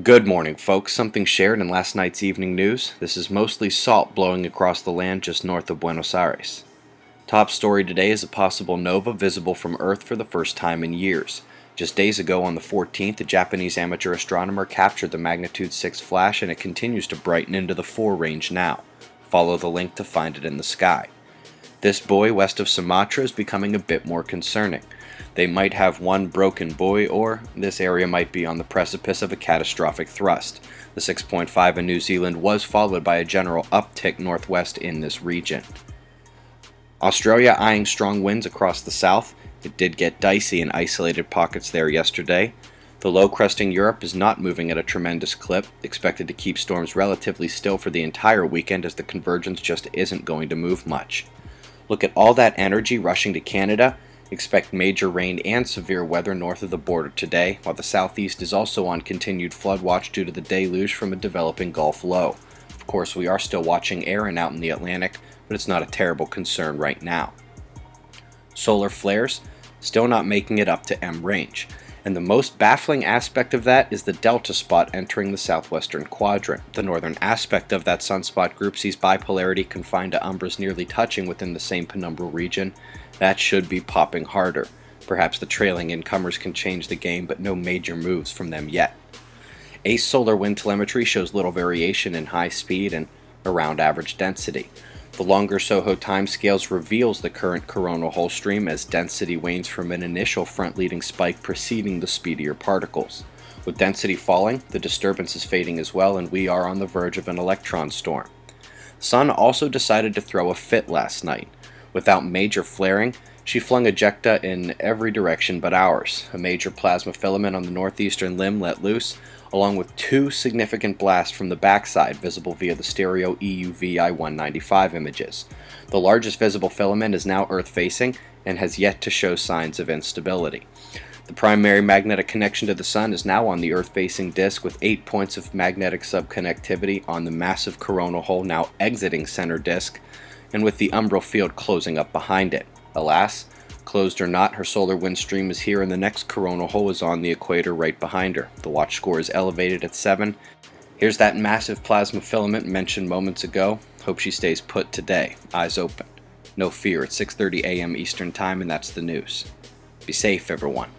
Good morning, folks. Something shared in last night's evening news. This is mostly salt blowing across the land just north of Buenos Aires. Top story today is a possible nova visible from Earth for the first time in years. Just days ago on the 14th, a Japanese amateur astronomer captured the magnitude 6 flash and it continues to brighten into the 4 range now. Follow the link to find it in the sky. This buoy west of Sumatra is becoming a bit more concerning. They might have one broken buoy, or this area might be on the precipice of a catastrophic thrust. The 6.5 in New Zealand was followed by a general uptick northwest in this region. Australia eyeing strong winds across the south. It did get dicey in isolated pockets there yesterday. The low cresting Europe is not moving at a tremendous clip, expected to keep storms relatively still for the entire weekend as the convergence just isn't going to move much. Look at all that energy rushing to Canada. Expect major rain and severe weather north of the border today, while the southeast is also on continued flood watch due to the deluge from a developing Gulf low. Of course, we are still watching Erin out in the Atlantic, but it's not a terrible concern right now. Solar flares, still not making it up to M range. And the most baffling aspect of that is the delta spot entering the southwestern quadrant. The northern aspect of that sunspot group sees bipolarity confined to umbras nearly touching within the same penumbral region. That should be popping harder. Perhaps the trailing incomers can change the game, but no major moves from them yet. ACE solar wind telemetry shows little variation in high speed and around average density. The longer SOHO timescales reveals the current coronal hole stream as density wanes from an initial front-leading spike preceding the speedier particles. With density falling, the disturbance is fading as well and we are on the verge of an electron storm. Sun also decided to throw a fit last night. Without major flaring, she flung ejecta in every direction but ours. A major plasma filament on the northeastern limb let loose, along with two significant blasts from the backside visible via the stereo EUV I-195 images. The largest visible filament is now Earth-facing and has yet to show signs of instability. The primary magnetic connection to the Sun is now on the Earth-facing disk with 8 points of magnetic subconnectivity on the massive coronal hole now exiting center disk, and with the umbral field closing up behind it. Alas, closed or not, her solar wind stream is here and the next coronal hole is on the equator right behind her. The watch score is elevated at 7. Here's that massive plasma filament mentioned moments ago. Hope she stays put today. Eyes open. No fear, it's 6.30 a.m. Eastern Time and that's the news. Be safe, everyone.